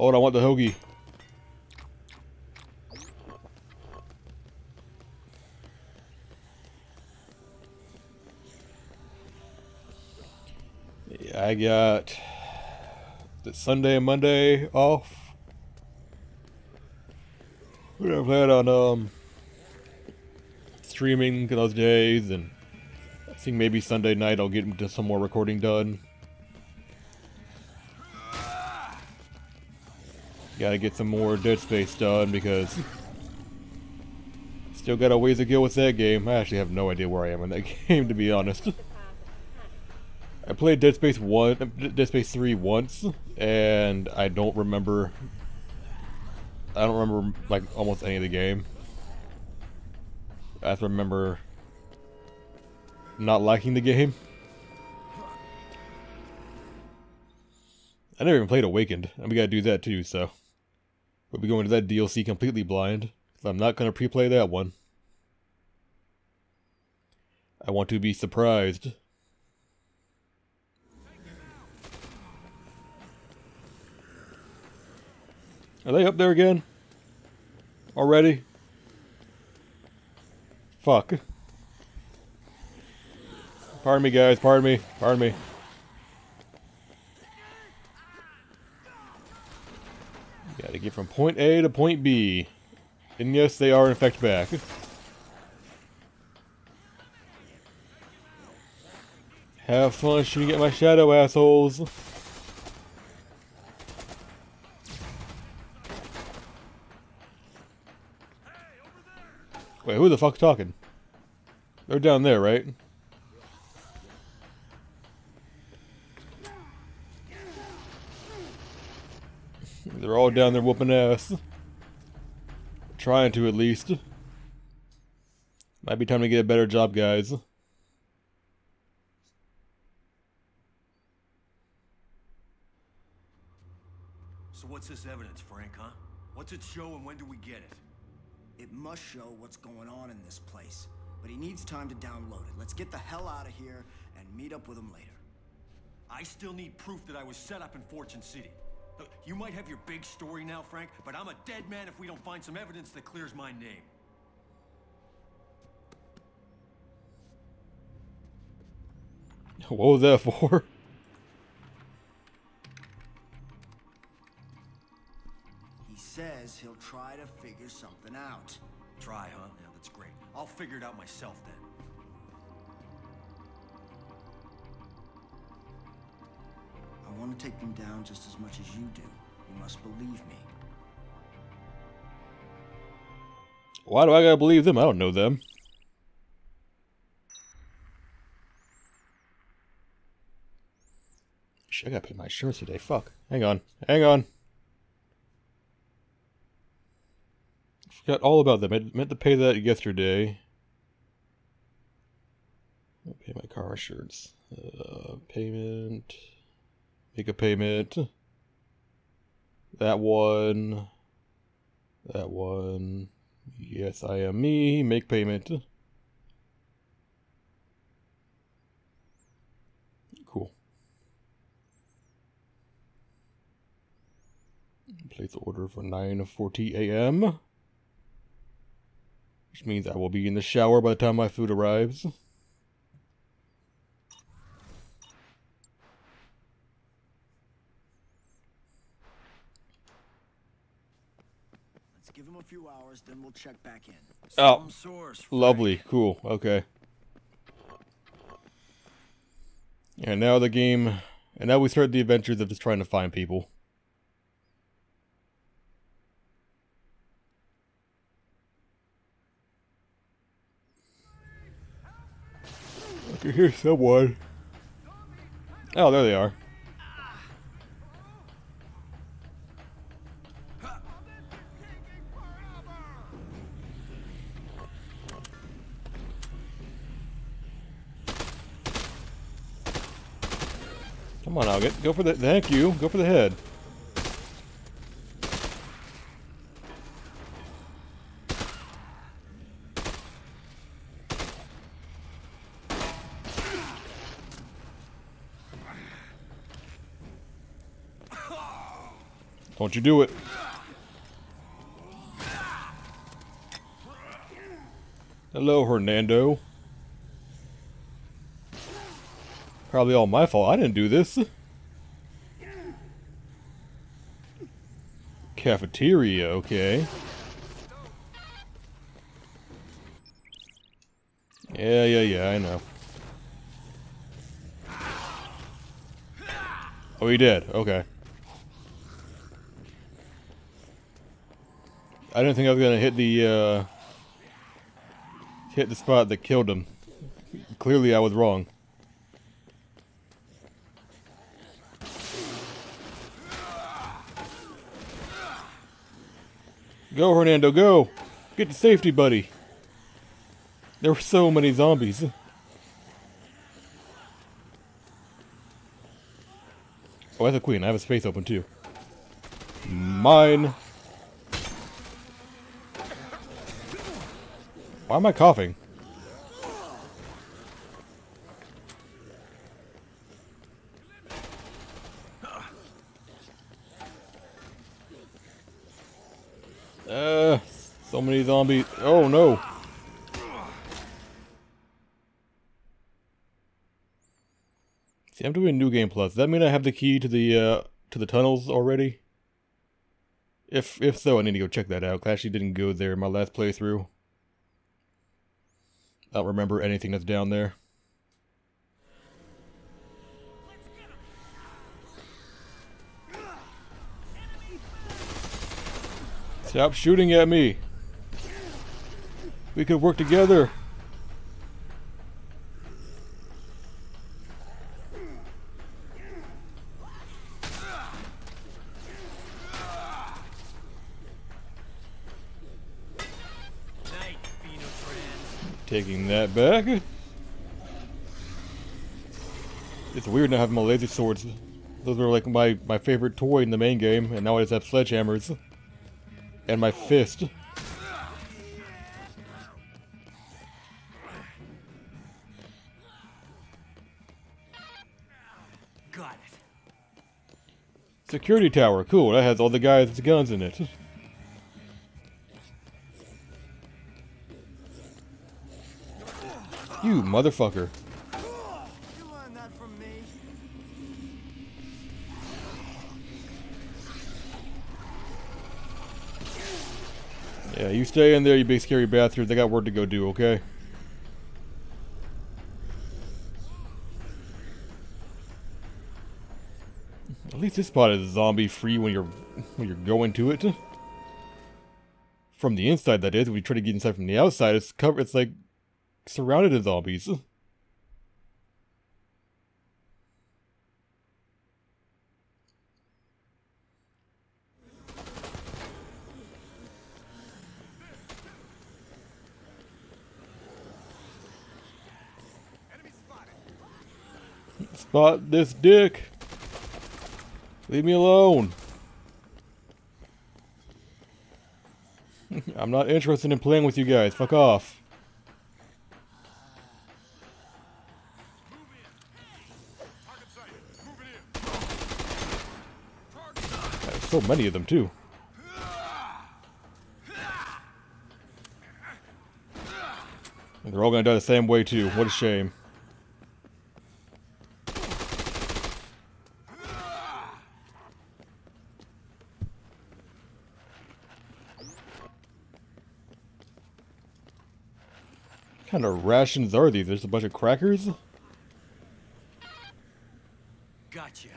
On, I want the hoagie. I got the Sunday and Monday off. We're gonna plan on um streaming those days, and I think maybe Sunday night I'll get some more recording done. Gotta get some more Dead Space done because still got a ways to go with that game. I actually have no idea where I am in that game, to be honest. I played Dead Space 1, Dead Space 3 once, and I don't remember I don't remember like almost any of the game. I remember not liking the game. I never even played Awakened, and we gotta do that too, so. We'll be going to that DLC completely blind, because I'm not gonna pre-play that one. I want to be surprised. Are they up there again? Already? Fuck. Pardon me, guys. Pardon me. Pardon me. Get from point A to point B. And yes, they are in fact back. Have fun shooting at my shadow, assholes. Wait, who the fuck's talking? They're down there, right? They're all down there whooping ass. Trying to, at least. Might be time to get a better job, guys. So what's this evidence, Frank, huh? What's it show and when do we get it? It must show what's going on in this place. But he needs time to download it. Let's get the hell out of here and meet up with him later. I still need proof that I was set up in Fortune City. Look, you might have your big story now, Frank, but I'm a dead man if we don't find some evidence that clears my name. What was that for? He says he'll try to figure something out. Try, huh? Yeah, that's great. I'll figure it out myself then. Want to take them down just as much as you do. You must believe me. Why do I gotta believe them? I don't know them. Shit, I gotta pay my insurance today. Fuck. Hang on. Hang on. Forgot all about them. I meant to pay that yesterday. I'll pay my car insurance. Uh, payment. Make a payment. That one. That one. Yes, I am me. Make payment. Cool. Place order for 9.40 a.m. Which means I will be in the shower by the time my food arrives. Let's give him a few hours, then we'll check back in. Oh, source. Lovely. Cool. Okay. And now the game... And now we start the adventures of just trying to find people. I can hear someone. Oh, there they are. Go for the thank you. Go for the head. Don't you do it. Hello, Hernando. Probably all my fault. I didn't do this. Cafeteria, okay. Yeah, yeah, yeah, I know. Oh, he did. Okay. I didn't think I was gonna hit the, uh... Hit the spot that killed him. Clearly I was wrong. Go, Hernando, go! Get to safety, buddy! There were so many zombies. Oh, that's a queen. I have a space open, too. Mine! Why am I coughing? Uh, so many zombies. Oh no. See, I'm doing New Game Plus. Does that mean I have the key to the, uh, to the tunnels already? If, if so, I need to go check that out. I actually didn't go there in my last playthrough. I don't remember anything that's down there. Stop shooting at me. We could work together. Taking that back. It's weird not having my laser swords. Those were like my, my favorite toy in the main game, and now I just have sledgehammers. And my fist. Got it. Security tower, cool, that has all the guys with guns in it. You motherfucker. Stay in there, you big scary bastards. They got work to go do, okay? At least this spot is zombie free when you're when you're going to it. From the inside, that is. If you try to get inside from the outside, it's covered. It's like surrounded in zombies. Spot this dick. Leave me alone. I'm not interested in playing with you guys. Fuck off. There's so many of them too. And they're all gonna die the same way too. What a shame. Kind of rations are these? There's a bunch of crackers? Gotcha.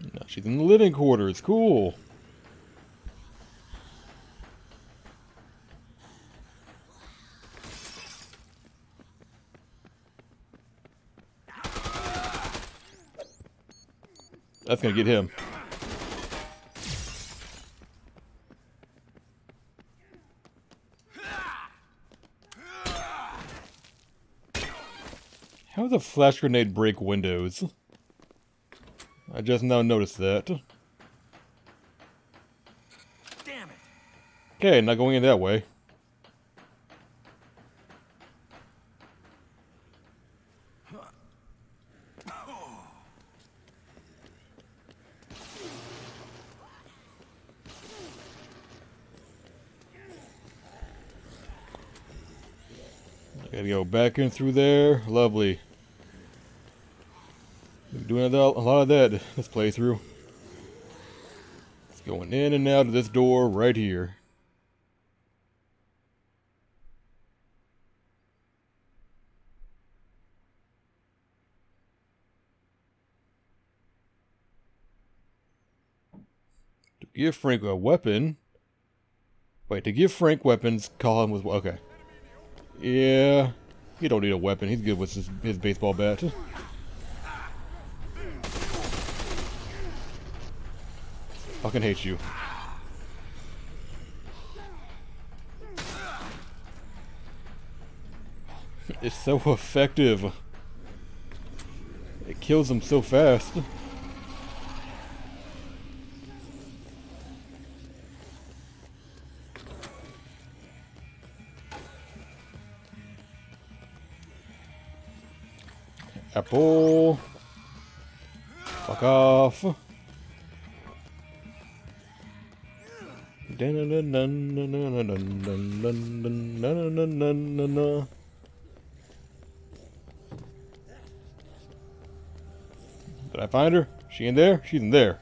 No, she's in the living quarters. Cool. That's gonna get him. does a flash grenade break windows? I just now noticed that. Damn it. Okay, not going in that way. Gotta go back in through there. Lovely. Doing a lot of that this playthrough. It's going in and out of this door right here. To give Frank a weapon. Wait, to give Frank weapons, call him with... Okay. Yeah. He don't need a weapon. He's good with his, his baseball bat. Fucking hate you. It's so effective. It kills them so fast. Apple. Fuck off. Did I find her? She in there? She's in there.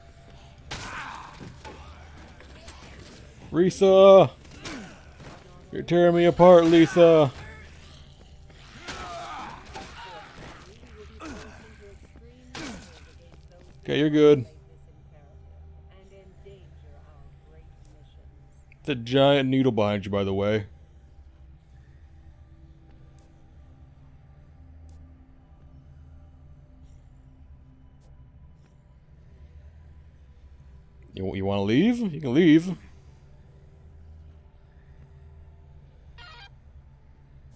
Risa! You're tearing me apart, Lisa! Okay, you're good. It's a giant needle behind you, by the way. You, you want to leave? You can leave.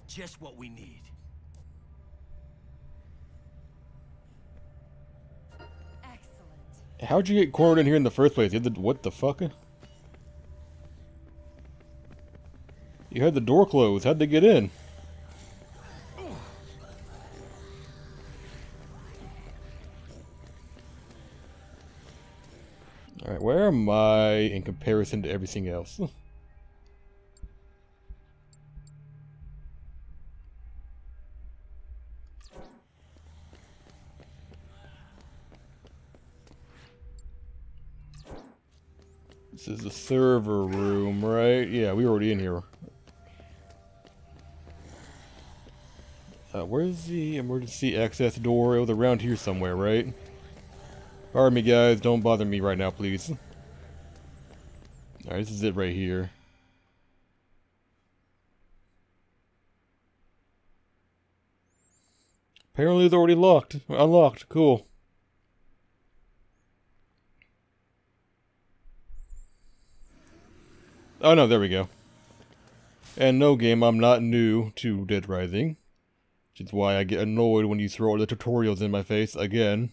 Just what we need. Excellent. How'd you get cornered in here in the first place? You had the, what the fuck? You had the door closed. How'd they get in? Alright, where am I in comparison to everything else? This is the server room, right? Yeah, we were already in here. Uh, where's the emergency access door? It was around here somewhere, right? Pardon me, guys. Don't bother me right now, please. Alright, this is it right here. Apparently it's already locked. Unlocked. Cool. Oh no, there we go. And no game, I'm not new to Dead Rising. Which is why I get annoyed when you throw the tutorials in my face again.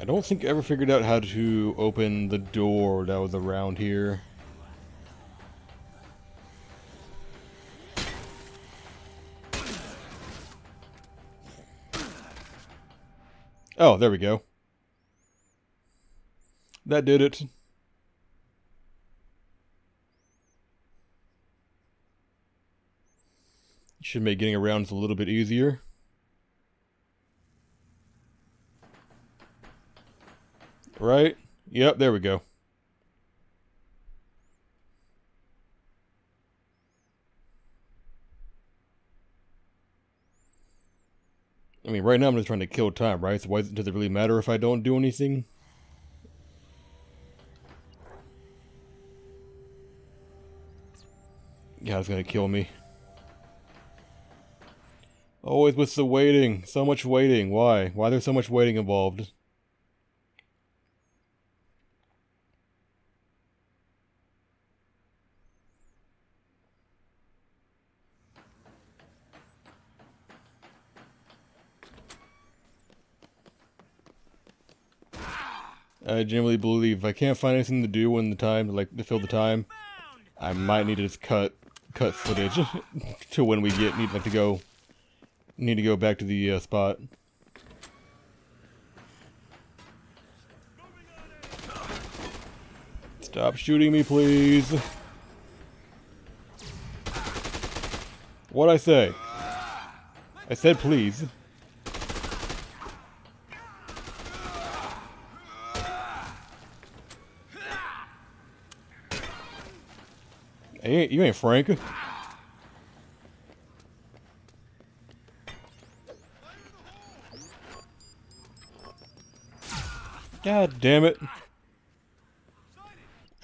I don't think I ever figured out how to open the door that was around here. Oh, there we go. That did it. Should make getting around a little bit easier. Right? Yep, there we go. I mean, right now I'm just trying to kill time, right? So why does it really matter if I don't do anything? Yeah, it's gonna kill me. Always with the waiting. So much waiting. Why? Why there's so much waiting involved? I generally believe if I can't find anything to do when the time, like to fill the time, I might need to just cut cut footage to when we get need like to go need to go back to the uh, spot. Stop shooting me, please. What'd I say? I said please. Hey, you ain't Frank. God damn it.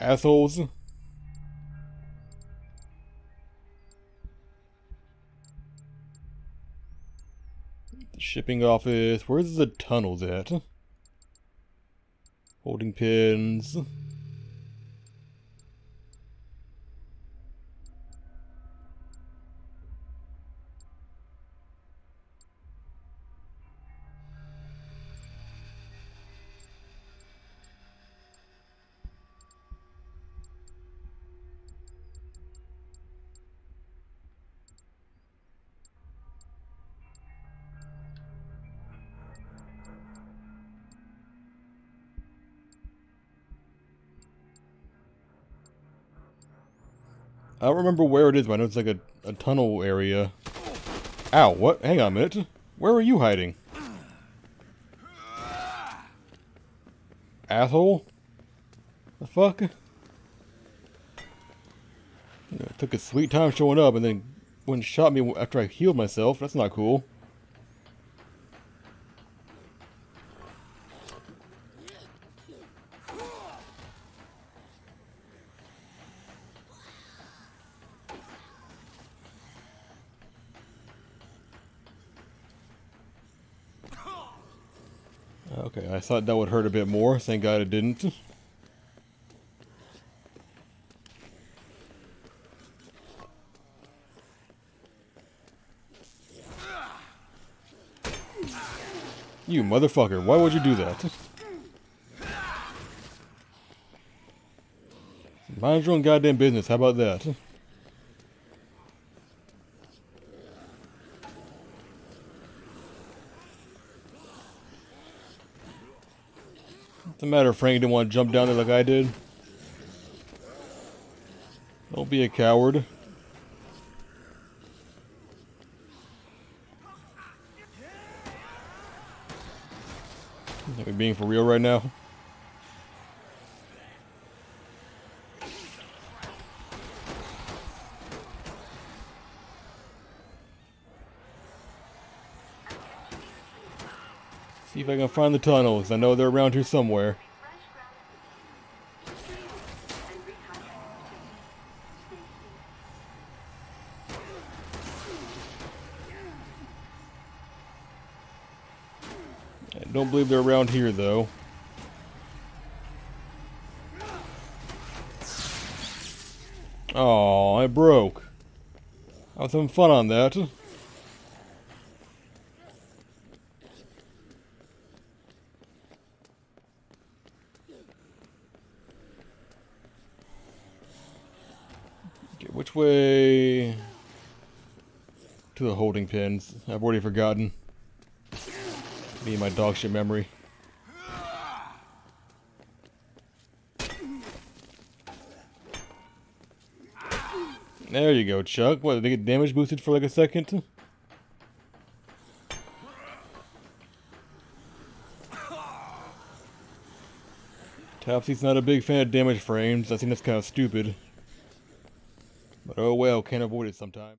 Assholes. Shipping office. Where's the tunnels at? Holding pins. I don't remember where it is, but I know it's like a, a tunnel area. Ow, what? Hang on a minute. Where are you hiding? Asshole? The fuck? Took a sweet time showing up and then went and shot me after I healed myself. That's not cool. Okay, I thought that would hurt a bit more. Thank God it didn't. You motherfucker, why would you do that? Mind your own goddamn business, how about that? The matter, Frank? Didn't want to jump down there like I did? Don't be a coward. Are we being for real right now? If I can find the tunnels. I know they're around here somewhere. I don't believe they're around here though. Oh, I broke. I was having fun on that. Okay, way to the holding pins? I've already forgotten. Me and my dog shit memory. There you go, Chuck. What, did they get damage boosted for like a second? Topsy's not a big fan of damage frames. I think that's kind of stupid. But oh well, can't avoid it sometimes.